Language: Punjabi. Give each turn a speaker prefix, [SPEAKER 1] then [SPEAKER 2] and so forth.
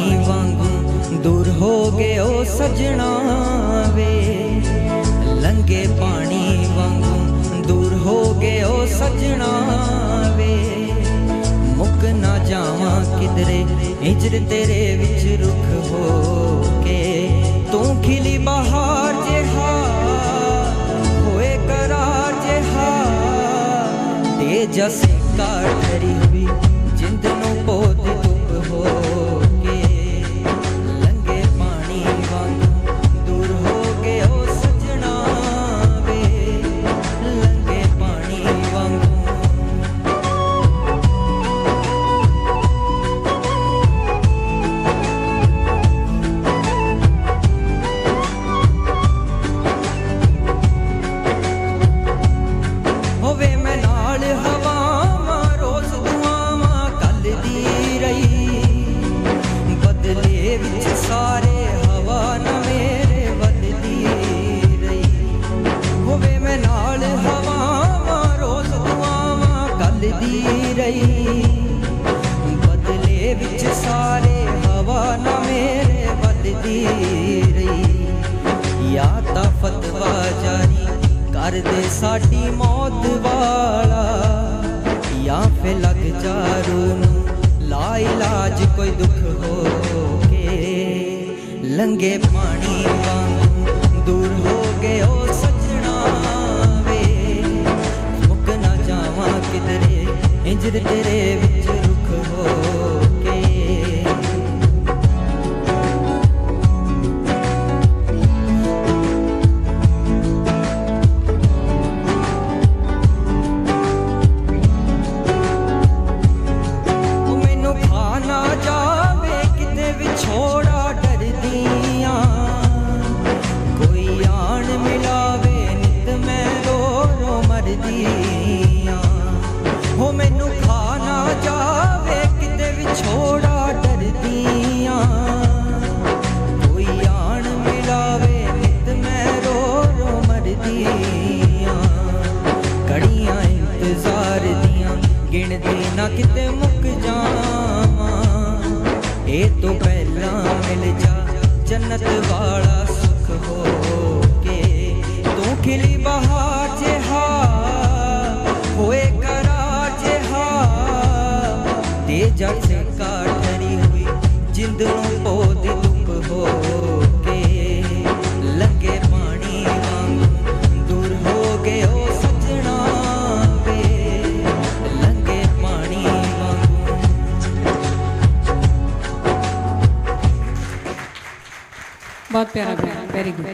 [SPEAKER 1] ਵਾਂਗੂ ਦੂਰ ਹੋ ਗਏ ਉਹ ਸਜਣਾ ਵੇ। ਲੰਗੇ ਪਾਣੀ ਵਾਂਗੂ ਦੂਰ ਹੋ ਗਏ ਉਹ ਸਜਣਾ ਵੇ। ਮੁੱਕ ਨਾ ਜਾਵਾਂ ਕਿਧਰੇ ਹਿਜਰ ਤੇਰੇ ਵਿੱਚ ਰੁੱਖ ਹੋ ਕੇ। ਤੂੰ ਖਿਲੀ ਬਹਾਰ ਜਿਹਾ, ਹੋਏ ਕਰਾਰ ਜਿਹਾ। ਤੇ ਜਸ ਕਾਠਰੀ ਵੀ ਜਿੰਦ ਦੁਆਵਾਂ ਰਹੀ। ਬਦਲੇ ਵਿੱਚ ਸਾਰੇ ਹਵਾ ਨਾ ਮੇਰੇ ਵੱਧਦੀ ਰਹੀ। ਯਾ ਤਾਂ ਫਤਵਾ ਜਾਰੀ ਕਰਦੇ ਸਾਡੀ ਮੌਤ ਵਾਲਾ। ਯਾ ਫੇ ਲੱਗ ਜਾ ਨੂੰ ਲਾ ਇਲਾਜ ਕੋਈ ਦੁੱਖ ਹੋ ਕੇ। ਲੰਗੇ ਪਾਣੀ ਵਾਂਗ ਇੰਜ ਤੇਰੇ ਵਿੱਚ ਕਿਤੇ ਮੁੱਕ ਜਾਵਾਂ। ਇਹ ਤੋਂ ਪਹਿਲਾਂ ਮਿਲ ਜਾ ਜੰਨਤ ਵਾਲਾ ਸੁਖ ਹੋ ਕੇ ਤੂੰ ਖਿਲੀ ਬਹਾਰ ਜਿਹਾ, ਹੋਏ ਕਰਾ ਜਿਹਾ। ਤੇ ਜੱਟ ਕਾਠਰੀ ਹੋਈ ਜਿੰਦ ਨੂੰ
[SPEAKER 2] ਬਹੁਤ ਪਿਆਰਾ ਗਾਇਆ ਵੈਰੀ ਗੁੱਡ